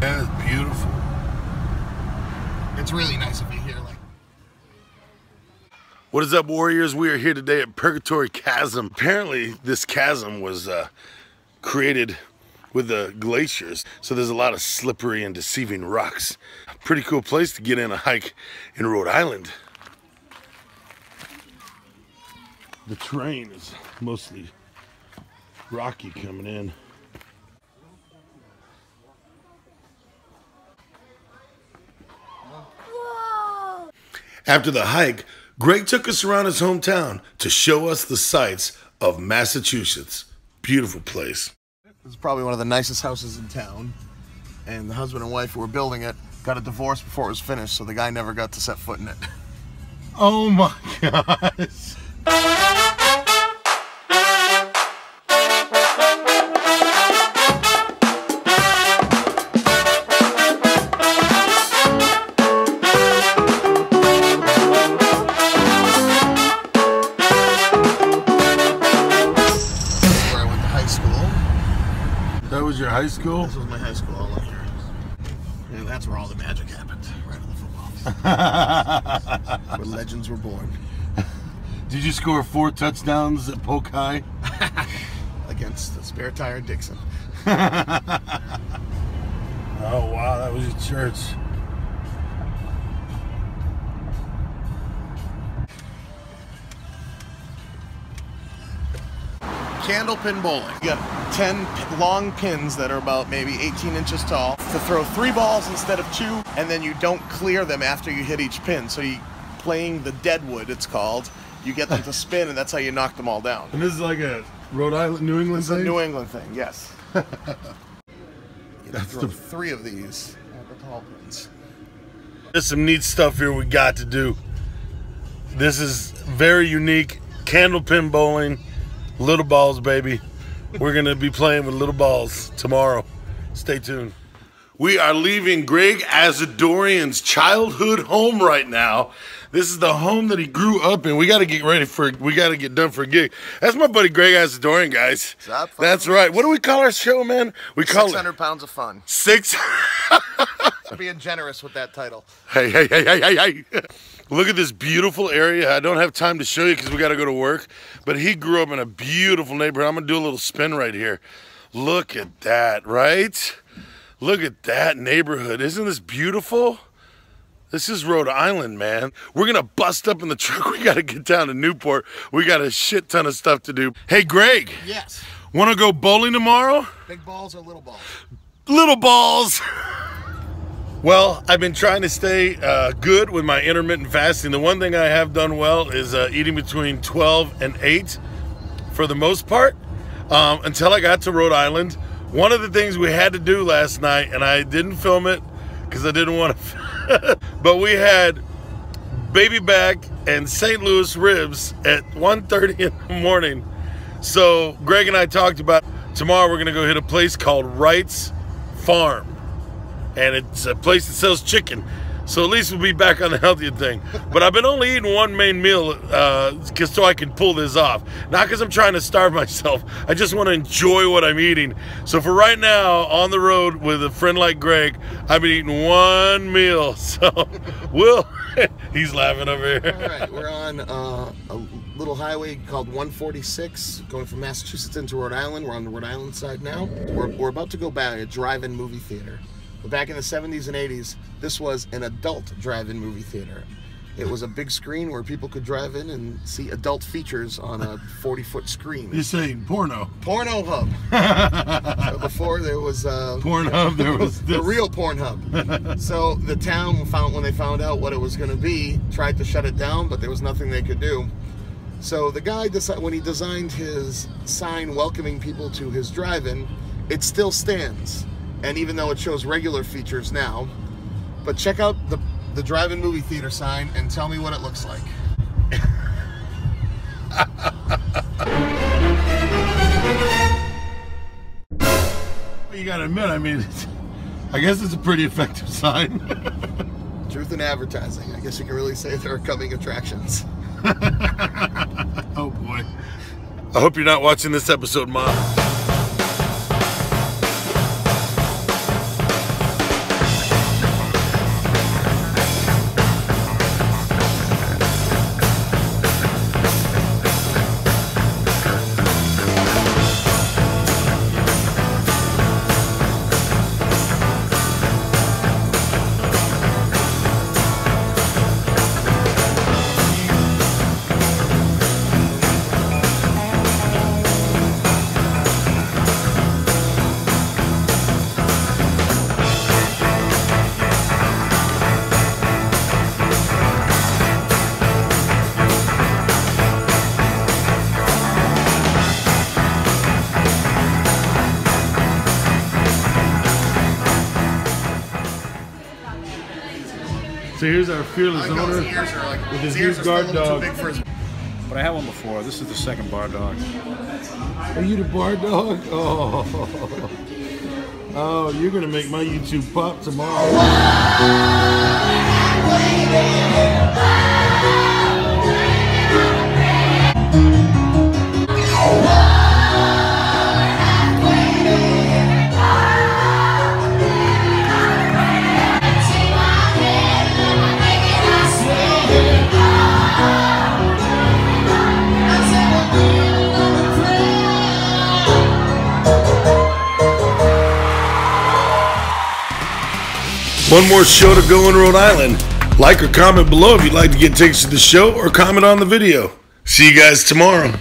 That is it's beautiful. It's really nice to be here. Like. What is up, warriors? We are here today at Purgatory Chasm. Apparently, this chasm was uh, created with the glaciers. So there's a lot of slippery and deceiving rocks. Pretty cool place to get in a hike in Rhode Island. The terrain is mostly rocky coming in. After the hike, Greg took us around his hometown to show us the sights of Massachusetts. Beautiful place. This is probably one of the nicest houses in town. And the husband and wife who were building it got a divorce before it was finished, so the guy never got to set foot in it. Oh my gosh. High school? This was my high school all up here. And that's where all the magic happened, right on the football field. where legends were born. Did you score four touchdowns at Polk High? Against the spare tire Dixon. Oh wow, that was your church. Candlepin bowling. You got 10 long pins that are about maybe 18 inches tall to throw three balls instead of two, and then you don't clear them after you hit each pin. So you playing the deadwood, it's called. You get them to spin, and that's how you knock them all down. And this is like a Rhode Island, New England It's a thing? New England thing, yes. you That's throw the- three of these at the tall pins. There's some neat stuff here we got to do. This is very unique. Candlepin bowling, little balls, baby. We're gonna be playing with little balls tomorrow. Stay tuned. We are leaving Greg Asadoorian's childhood home right now. This is the home that he grew up in. We got to get ready for. We got to get done for a gig. That's my buddy Greg Asadoorian, guys. that fun? That's right. What do we call our show, man? We call 600 it pounds of fun. six. Being generous with that title. Hey, hey, hey, hey, hey, hey. Look at this beautiful area. I don't have time to show you because we got to go to work. But he grew up in a beautiful neighborhood. I'm going to do a little spin right here. Look at that, right? Look at that neighborhood. Isn't this beautiful? This is Rhode Island, man. We're going to bust up in the truck. We got to get down to Newport. We got a shit ton of stuff to do. Hey, Greg, Yes. want to go bowling tomorrow? Big balls or little balls? little balls. Well, I've been trying to stay uh, good with my intermittent fasting. The one thing I have done well is uh, eating between 12 and 8 for the most part um, until I got to Rhode Island. One of the things we had to do last night, and I didn't film it because I didn't want to, but we had baby back and St. Louis ribs at 1.30 in the morning. So Greg and I talked about tomorrow we're gonna go hit a place called Wright's Farm. And it's a place that sells chicken. So at least we'll be back on the healthier thing. But I've been only eating one main meal uh, so I can pull this off. Not because I'm trying to starve myself. I just want to enjoy what I'm eating. So for right now, on the road with a friend like Greg, I've been eating one meal. So we'll, he's laughing over here. right, we're on uh, a little highway called 146, going from Massachusetts into Rhode Island. We're on the Rhode Island side now. We're, we're about to go by a drive-in movie theater. But back in the 70s and 80s, this was an adult drive-in movie theater. It was a big screen where people could drive in and see adult features on a 40-foot screen. You're saying porno. Porno Hub. so before there was uh, Pornhub, there was the real porn hub. so the town found when they found out what it was going to be, tried to shut it down, but there was nothing they could do. So the guy decided when he designed his sign welcoming people to his drive-in, it still stands. And even though it shows regular features now, but check out the the drive-in movie theater sign and tell me what it looks like. You gotta admit, I mean, I guess it's a pretty effective sign. Truth in advertising. I guess you can really say there are coming attractions. oh boy. I hope you're not watching this episode, Mom. So here's our fearless owner with his new guard dog. But I had one before. This is the second bar dog. Are you the bar dog? Oh, oh, you're gonna make my YouTube pop tomorrow. One more show to go in Rhode Island. Like or comment below if you'd like to get tickets to the show or comment on the video. See you guys tomorrow.